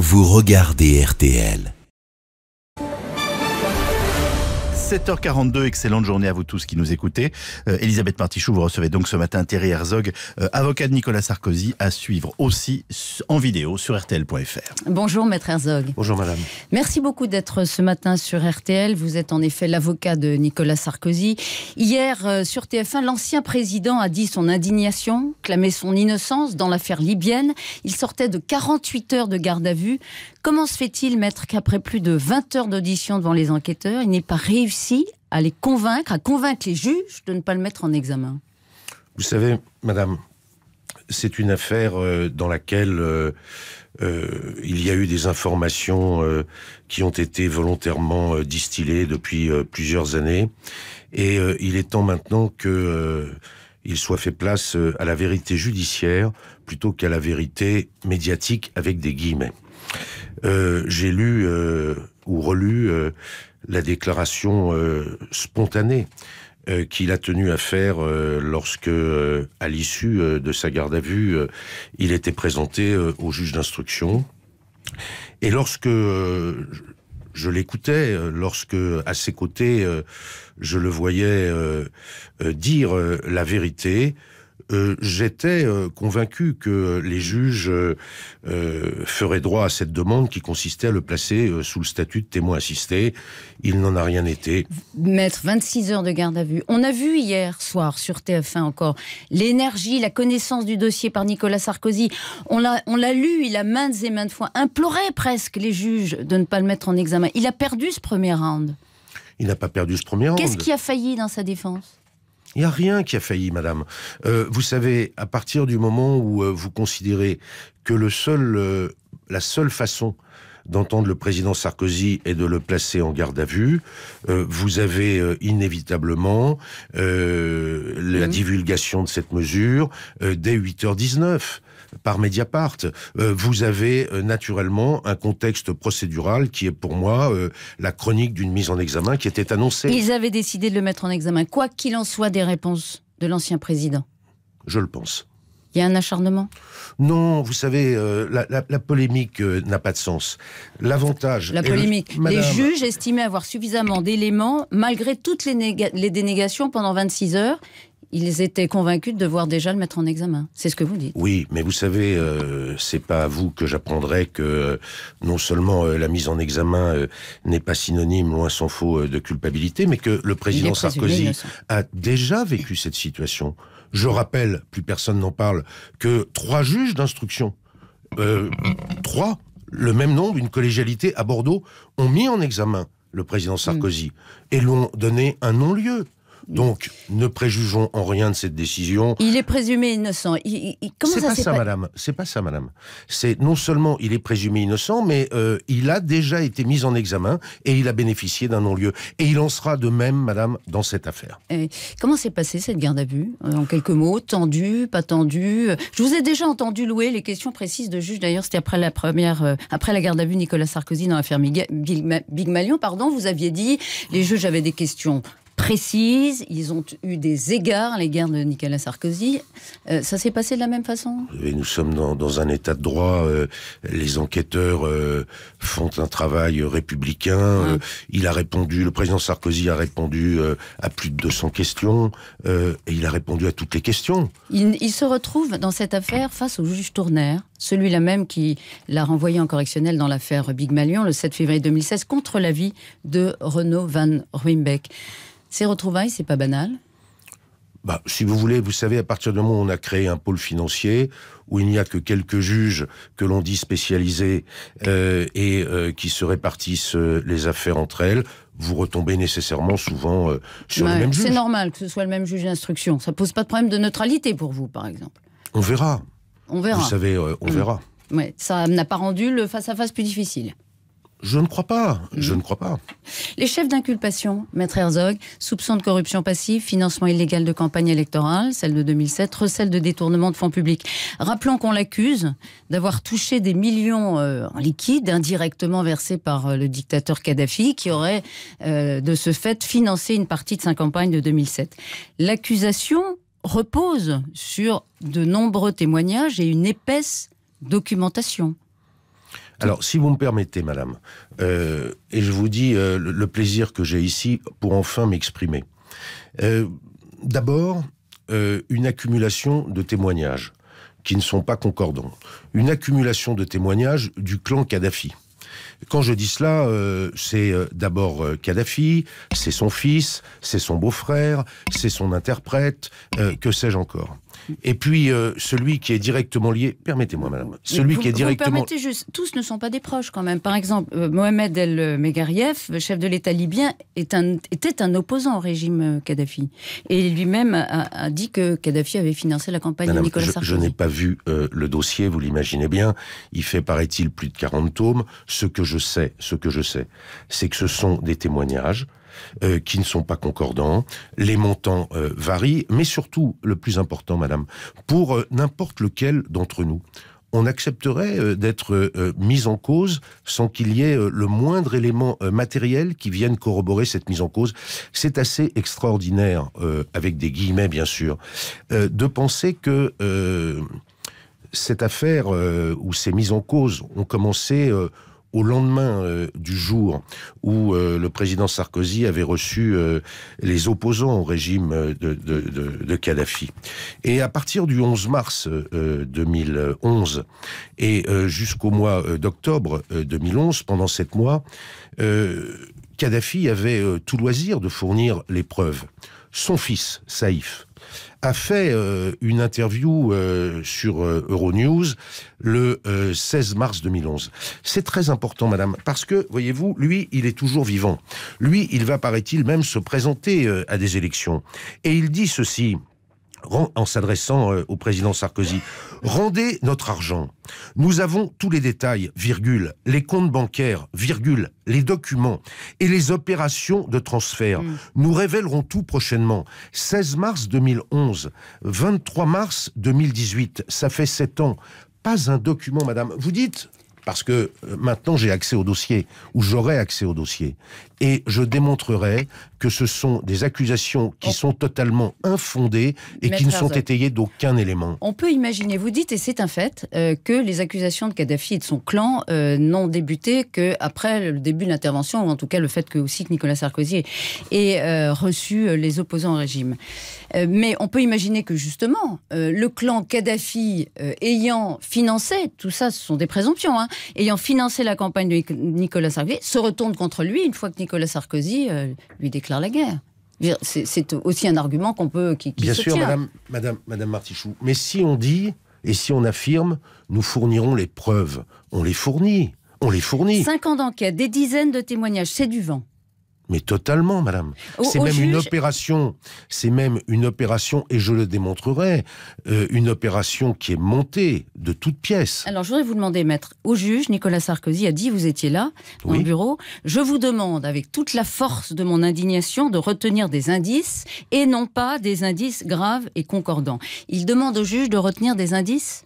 vous regardez RTL. 7h42, excellente journée à vous tous qui nous écoutez. Euh, Elisabeth Martichoux, vous recevez donc ce matin Thierry Herzog, euh, avocat de Nicolas Sarkozy, à suivre aussi en vidéo sur RTL.fr. Bonjour Maître Herzog. Bonjour Madame. Merci beaucoup d'être ce matin sur RTL. Vous êtes en effet l'avocat de Nicolas Sarkozy. Hier, euh, sur TF1, l'ancien président a dit son indignation, clamé son innocence dans l'affaire libyenne. Il sortait de 48 heures de garde à vue. Comment se fait-il, maître, qu'après plus de 20 heures d'audition devant les enquêteurs, il n'ait pas réussi à les convaincre, à convaincre les juges de ne pas le mettre en examen Vous savez, madame, c'est une affaire euh, dans laquelle euh, euh, il y a eu des informations qui ont été volontairement distillées depuis plusieurs années. Et il est temps maintenant que il soit fait place à la vérité judiciaire plutôt qu'à la vérité médiatique avec des guillemets. J'ai lu ou relu la déclaration spontanée qu'il a tenu à faire lorsque, à l'issue de sa garde à vue, il était présenté au juge d'instruction. Et lorsque je l'écoutais, lorsque à ses côtés, je le voyais dire la vérité, euh, j'étais euh, convaincu que les juges euh, feraient droit à cette demande qui consistait à le placer sous le statut de témoin assisté. Il n'en a rien été. Maître, 26 heures de garde à vue. On a vu hier soir sur TF1 encore l'énergie, la connaissance du dossier par Nicolas Sarkozy. On l'a, on l'a lu, il a maintes et maintes fois imploré presque les juges de ne pas le mettre en examen. Il a perdu ce premier round. Il n'a pas perdu ce premier round. Qu'est-ce qui a failli dans sa défense? Il n'y a rien qui a failli, madame. Euh, vous savez, à partir du moment où euh, vous considérez que le seul, euh, la seule façon d'entendre le président Sarkozy est de le placer en garde à vue, vous avez inévitablement la mmh. divulgation de cette mesure dès 8h19 par Mediapart. Euh, vous avez euh, naturellement un contexte procédural qui est pour moi euh, la chronique d'une mise en examen qui était annoncée. Ils avaient décidé de le mettre en examen, quoi qu'il en soit des réponses de l'ancien président. Je le pense. Il y a un acharnement? Non, vous savez, la, polémique n'a pas de sens. L'avantage. La polémique. Les juges estimaient avoir suffisamment d'éléments, malgré toutes les, les dénégations pendant 26 heures, ils étaient convaincus de devoir déjà le mettre en examen. C'est ce que vous dites. Oui, mais vous savez, euh, c'est pas à vous que j'apprendrai que euh, non seulement euh, la mise en examen n'est pas synonyme, loin s'en faut, de culpabilité, mais que le président Sarkozy a déjà vécu cette situation. Je rappelle, plus personne n'en parle, que trois juges d'instruction, trois, le même nombre, une collégialité à Bordeaux, ont mis en examen le président Sarkozy mm. et l'ont donné un non-lieu. Donc, ne préjugeons en rien de cette décision. Il est présumé innocent. C'est pas ça, madame. C'est pas ça, madame. C'est non seulement il est présumé innocent, mais euh, il a déjà été mis en examen et il a bénéficié d'un non-lieu. Et il en sera de même, madame, dans cette affaire. comment s'est passée cette garde à vue euh, En quelques mots, tendu, pas tendu Je vous ai déjà entendu louer les questions précises de juge. D'ailleurs, c'était après la première, euh, après la garde à vue Nicolas Sarkozy dans l'affaire Big, Big Malion. Pardon, vous aviez dit les juges avaient des questions précises, ils ont eu des égards à l'égard de Nicolas Sarkozy. Euh, ça s'est passé de la même façon? Et Nous sommes dans, un état de droit. Euh, les enquêteurs euh, font un travail républicain. Ah. il a répondu, le président Sarkozy a répondu à plus de 200 questions et il a répondu à toutes les questions. Il, il se retrouve dans cette affaire face au juge Tournaire, celui-là même qui l'a renvoyé en correctionnel dans l'affaire Big Malion le 7 février 2016 contre l'avis de Renaud Van Ruymbeck. Ces retrouvailles, c'est pas banal? Bah, si vous voulez, vous savez, à partir du moment où on a créé un pôle financier, où il n'y a que quelques juges que l'on dit spécialisés euh, et euh, qui se répartissent euh, les affaires entre elles, vous retombez nécessairement souvent sur le même juge. C'est normal que ce soit le même juge d'instruction. Ça pose pas de problème de neutralité pour vous, par exemple. On verra. On verra. Vous savez, on mm. verra. Ouais, ça n'a pas rendu le face à -face plus difficile. Je ne crois pas. Je ne crois pas. Les chefs d'inculpation, Maître Herzog, soupçon de corruption passive, financement illégal de campagne électorale, celle de 2007, recel de détournement de fonds publics. Rappelons qu'on l'accuse d'avoir touché des millions euh, en liquide indirectement versés par euh, le dictateur Kadhafi, qui aurait euh, de ce fait financé une partie de sa campagne de 2007. L'accusation repose sur de nombreux témoignages et une épaisse documentation. Alors, si vous me permettez, madame, euh, et je vous dis euh, le, plaisir que j'ai ici pour enfin m'exprimer. Euh, d'abord, une accumulation de témoignages qui ne sont pas concordants. Une accumulation de témoignages du clan Kadhafi. Quand je dis cela, c'est d'abord Kadhafi, c'est son fils, c'est son beau-frère, c'est son interprète, que sais-je encore. Et puis euh, celui qui est directement lié, permettez-moi madame, celui qui est directement... Vous juste, tous ne sont pas des proches quand même. Par exemple, euh, Mohamed El Megariev, chef de l'État libyen, est un, était un opposant au régime euh, Kadhafi. Et lui-même a, dit que Kadhafi avait financé la campagne de Nicolas Sarkozy. Je, n'ai pas vu le dossier, vous l'imaginez bien. Il fait, paraît-il, plus de 40 tomes. Ce que je sais, ce que je sais, c'est que ce sont des témoignages euh, qui ne sont pas concordants, les montants euh, varient, mais surtout, le plus important, madame, pour euh, n'importe lequel d'entre nous, on accepterait d'être mis en cause sans qu'il y ait le moindre élément matériel qui vienne corroborer cette mise en cause. C'est assez extraordinaire, avec des guillemets bien sûr, de penser que cette affaire ou ces mises en cause ont commencé au lendemain euh, du jour où euh, le président Sarkozy avait reçu euh, les opposants au régime de, Kadhafi. Et à partir du 11 mars 2011 et jusqu'au mois d'octobre 2011, pendant sept mois, Kadhafi avait tout loisir de fournir les preuves. Son fils, Saïf, a fait euh, une interview euh, sur euh, Euronews le 16 mars 2011. C'est très important, madame, parce que, voyez-vous, lui, il est toujours vivant. Lui, il va, paraît-il, même se présenter à des élections. Et il dit ceci, en s'adressant au président Sarkozy, rendez notre argent. Nous avons tous les détails, virgule, les comptes bancaires, virgule, les documents et les opérations de transfert. Mm. Nous révélerons tout prochainement. 16 mars 2011, 23 mars 2018, ça fait sept ans. Pas un document, madame. Vous dites, parce que euh, maintenant j'ai accès au dossier, ou j'aurai accès au dossier, et je démontrerai que ce sont des accusations qui sont totalement infondées et qui ne sont étayées d'aucun élément. On peut imaginer, vous dites, et c'est un fait, euh, que les accusations de Kadhafi et de son clan euh, n'ont débuté qu'après le début de l'intervention, ou en tout cas le fait que aussi que Nicolas Sarkozy ait reçu les opposants au régime. mais on peut imaginer que justement, le clan Kadhafi ayant financé, tout ça ce sont des présomptions, hein, ayant financé la campagne de Nicolas Sarkozy, se retourne contre lui une fois que Nicolas Sarkozy euh, lui déclare la guerre. C'est aussi un argument qu'on peut qui, Bien sûr, Madame, Madame, Madame Martichoux. Mais si on dit et si on affirme, nous fournirons les preuves. On les fournit. On les fournit. Cinq ans d'enquête, des dizaines de témoignages, c'est du vent. Mais totalement, madame. C'est même une opération, c'est même une opération, et je le démontrerai, euh, une opération qui est montée de toutes pièces. Alors, je voudrais vous demander, maître, au juge, Nicolas Sarkozy a dit, vous étiez là, dans le bureau, je vous demande, avec toute la force de mon indignation, de retenir des indices, et non pas des indices graves et concordants. Il demande au juge de retenir des indices?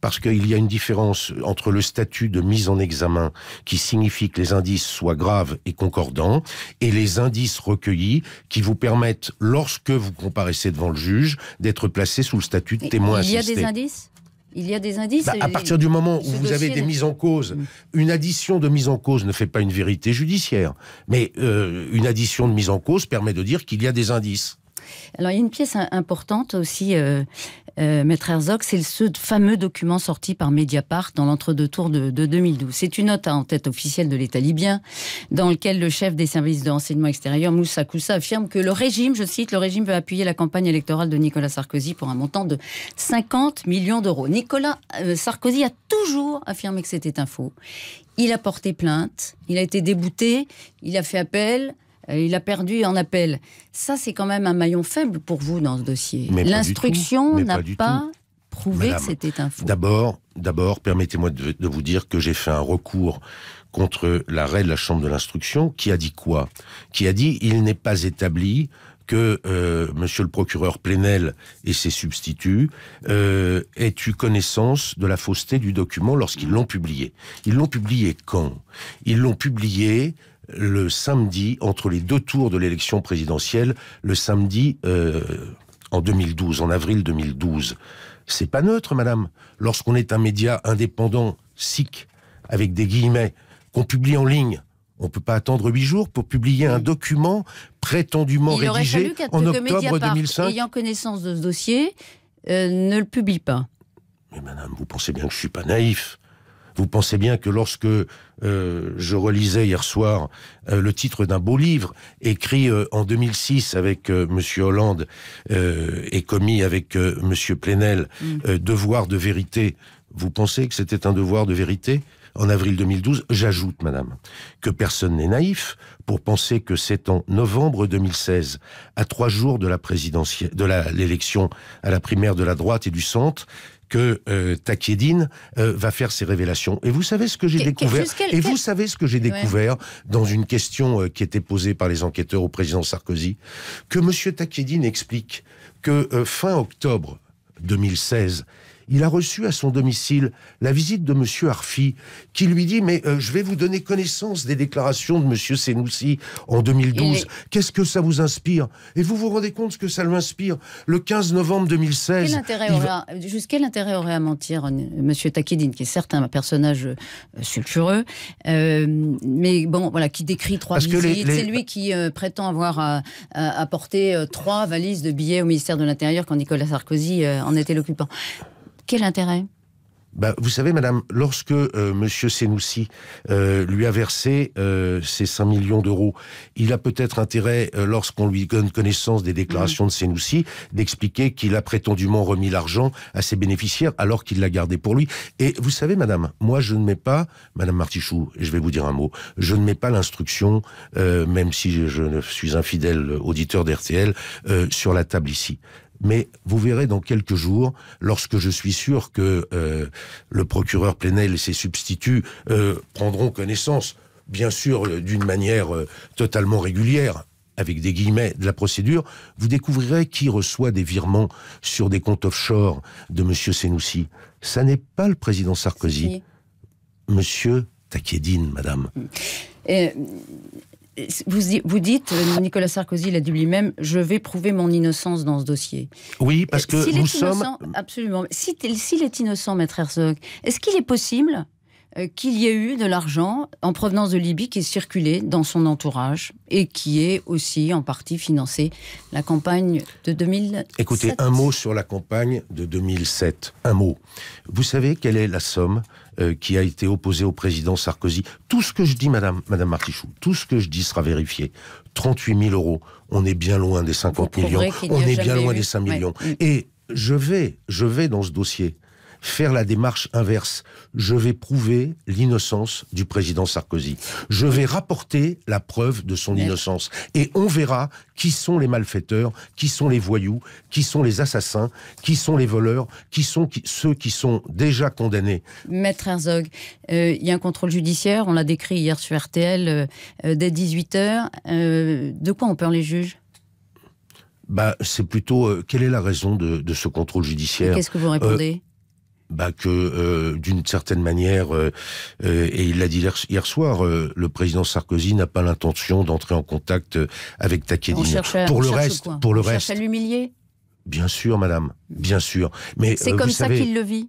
Parce qu'il y a une différence entre le statut de mise en examen, qui signifie que les indices soient graves et concordants, et les indices recueillis qui vous permettent, lorsque vous comparaissez devant le juge, d'être placé sous le statut de témoin assisté. Il y a des indices? Il y a des indices. Bah, à partir du moment où vous avez des mises en cause, mm. une addition de mise en cause ne fait pas une vérité judiciaire, mais euh, une addition de mise en cause permet de dire qu'il y a des indices. Alors il y a une pièce importante aussi, euh, euh, Maître Herzog, c'est ce fameux document sorti par Mediapart dans l'entre-deux tours de, 2012. C'est une note en tête officielle de l'État libyen dans lequel le chef des services de renseignement extérieur, Moussa Koussa, affirme que le régime, je cite, le régime veut appuyer la campagne électorale de Nicolas Sarkozy pour un montant de 50 millions d'euros. Nicolas euh, Sarkozy a toujours affirmé que c'était un faux. Il a porté plainte, il a été débouté, il a fait appel. Euh, il a perdu en appel. Ça, c'est quand même un maillon faible pour vous dans ce dossier. L'instruction n'a pas, prouvé que c'était un faux. D'abord, d'abord, permettez-moi de, vous dire que j'ai fait un recours contre l'arrêt de la Chambre de l'instruction qui a dit quoi? Qui a dit il n'est pas établi que euh, Monsieur le procureur Plenel et ses substituts euh, aient eu connaissance de la fausseté du document lorsqu'ils l'ont publié. Ils l'ont publié quand? Ils l'ont publié le samedi, entre les deux tours de l'élection présidentielle, le samedi euh, en 2012, en avril 2012. C'est pas neutre, madame. Lorsqu'on est un média indépendant, SIC, avec des guillemets, qu'on publie en ligne. On ne peut pas attendre huit jours pour publier un document prétendument Il aurait rédigé fallu qu'à- en octobre Mediapart, 2005. ayant connaissance de ce dossier, euh, ne le publie pas. Mais madame, vous pensez bien que je suis pas naïf. Vous pensez bien que lorsque euh, je relisais hier soir euh, le titre d'un beau livre écrit euh, en 2006 avec euh, Monsieur Hollande euh, et commis avec euh, Monsieur Plenel, euh, Devoir de vérité, vous pensez que c'était un devoir de vérité? En avril 2012, j'ajoute, madame, que personne n'est naïf pour penser que c'est en novembre 2016, à trois jours de la présidentielle, de l'élection à la primaire de la droite et du centre, que euh, Takiedine euh, va faire ses révélations. Et vous savez ce que j'ai découvert Et vous savez ce que j'ai découvert dans une question euh, qui était posée par les enquêteurs au président Sarkozy Que Monsieur Takiedine explique que euh, fin octobre 2016, il a reçu à son domicile la visite de Monsieur Arfi, qui lui dit mais euh, je vais vous donner connaissance des déclarations de Monsieur Senoussi en 2012. Il est- Qu'est-ce que ça vous inspire? Et vous vous rendez compte ce que ça lui inspire? Le 15 novembre 2016. Quel intérêt, il aurait va- à, juste quel intérêt aurait à mentir euh, Monsieur Takidine, qui est certes un personnage euh, sulfureux, euh, mais bon, voilà, qui décrit trois Parce les- les- C'est lui qui euh, prétend avoir apporté trois valises de billets au ministère de l'Intérieur quand Nicolas Sarkozy en était l'occupant. Quel intérêt? Bah, vous savez, madame, lorsque euh, monsieur Senoussi euh, lui a versé euh, ces 5 millions d'euros, il a peut-être intérêt, euh, lorsqu'on lui donne connaissance des déclarations de Senoussi, d'expliquer qu'il a prétendument remis l'argent à ses bénéficiaires alors qu'il l'a gardé pour lui. Et vous savez, madame, moi je ne mets pas, madame Martichoux, je vais vous dire un mot, je ne mets pas l'instruction, euh, même si je, suis un fidèle auditeur d'RTL, sur la table ici. Mais vous verrez dans quelques jours, lorsque je suis sûr que euh, le procureur Plenel et ses substituts euh, prendront connaissance, bien sûr euh, d'une manière euh, totalement régulière, avec des guillemets de la procédure, vous découvrirez qui reçoit des virements sur des comptes offshore de Monsieur Senoussi. Ça n'est pas le président Sarkozy, Monsieur Takedine, madame. Euh, vous, vous dites, euh, Nicolas Sarkozy l'a dit lui-même, je vais prouver mon innocence dans ce dossier. Oui, parce que est nous sommes... innocent, absolument. Si- S'il est innocent, maître Herzog, est-ce qu'il est possible euh, qu'il y ait eu de l'argent en provenance de Libye qui est circulé dans son entourage et qui ait aussi en partie financé la campagne de 2000 Écoutez, un mot sur la campagne de 2007. Un mot. Vous savez quelle est la somme euh, qui a été opposée au président Sarkozy Tout ce que je dis, madame, madame Martichoux, tout ce que je dis sera vérifié. 38 000 euros. On est bien loin des 50 Vous millions. On est bien loin eu- des 5 Ouais. millions. Mm. Et je vais, je vais dans ce dossier faire la démarche inverse. Je vais prouver l'innocence du président Sarkozy. Je vais rapporter la preuve de son innocence. Et on verra qui sont les malfaiteurs, qui sont les voyous, qui sont les assassins, qui sont les voleurs, qui sont qui- ceux qui sont déjà condamnés. Maître Herzog, euh, il y a un contrôle judiciaire, on l'a décrit hier sur RTL, euh, euh, dès 18h. de quoi ont peur les juges? Bah, c'est plutôt euh, quelle est la raison de, de ce contrôle judiciaire? Qu'est-ce que vous répondez? Bah que euh, d'une certaine manière, euh, euh, et il l'a dit hier, soir, le président Sarkozy n'a pas l'intention d'entrer en contact avec Takedine. Pour le reste, pour le On reste, cherche à l'humilier? Bien sûr, madame, bien sûr. Mais C'est comme ça qu'il le vit?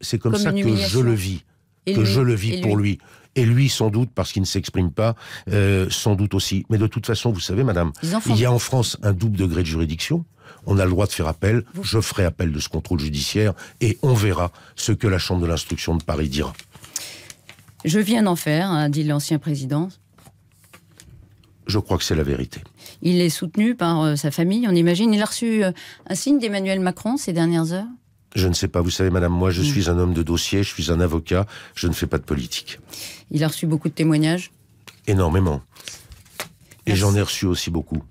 c'est comme, comme ça que je le vis, Et que lui, je le vis pour lui. lui. Et lui, sans doute, parce qu'il ne s'exprime pas, euh, sans doute aussi. Mais de toute façon, vous savez, madame, il y a en France un double degré de juridiction. On a le droit de faire appel. Je ferai appel de ce contrôle judiciaire et on verra ce que la Chambre de l'instruction de Paris dira. Je viens d'en faire, a dit l'ancien président. Je crois que c'est la vérité. Il est soutenu par euh, sa famille, on imagine. Il a reçu euh, un signe d'Emmanuel Macron ces dernières heures? Je ne sais pas, vous savez, madame, moi, je Mm. suis un homme de dossier, je suis un avocat, je ne fais pas de politique. Il a reçu beaucoup de témoignages? Énormément. Et j'en ai reçu aussi beaucoup.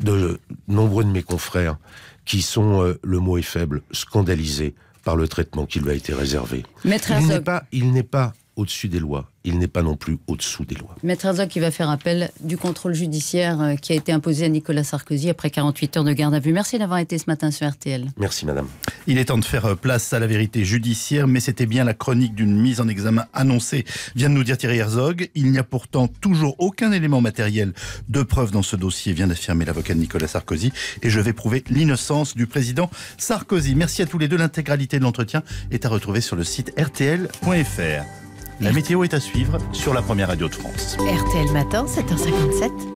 De nombreux de mes confrères qui sont, euh, le mot est faible, scandalisés par le traitement qui lui a été réservé. Maître Il n'est Herzog, pas, il n'est pas au-dessus des lois. Il n'est pas non plus au-dessous des lois. Maître Herzog qui va faire appel du contrôle judiciaire euh, qui a été imposé à Nicolas Sarkozy après 48 heures de garde à vue. Merci d'avoir été ce matin sur RTL. Merci, madame. Il est temps de faire euh, place à la vérité judiciaire, mais c'était bien la chronique d'une mise en examen annoncée, vient de nous dire Thierry Herzog. Il n'y a pourtant toujours aucun élément matériel de preuve dans ce dossier, vient d'affirmer l'avocat de Nicolas Sarkozy, et je vais prouver l'innocence du président Sarkozy. Merci à tous les deux. L'intégralité de l'entretien est à retrouver sur le site rtl.fr. La météo est à suivre sur la première radio de France. RTL Matin, 7h57.